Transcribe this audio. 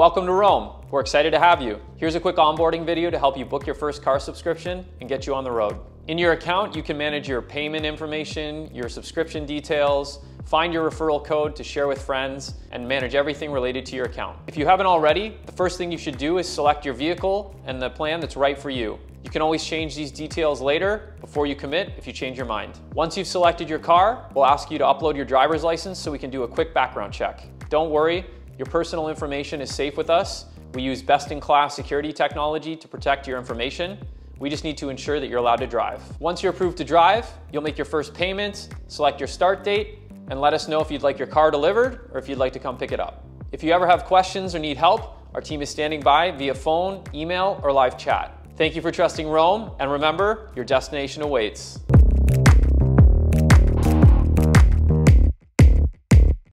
Welcome to Roam. We're excited to have you. Here's a quick onboarding video to help you book your first car subscription and get you on the road. In your account, you can manage your payment information, your subscription details, find your referral code to share with friends, and manage everything related to your account. If you haven't already, the first thing you should do is select your vehicle and the plan that's right for you. You can always change these details later before you commit if you change your mind. Once you've selected your car, we'll ask you to upload your driver's license so we can do a quick background check. Don't worry, your personal information is safe with us. We use best-in-class security technology to protect your information. We just need to ensure that you're allowed to drive. Once you're approved to drive, you'll make your first payment, select your start date, and let us know if you'd like your car delivered or if you'd like to come pick it up. If you ever have questions or need help, our team is standing by via phone, email, or live chat. Thank you for trusting Roam, and remember, your destination awaits.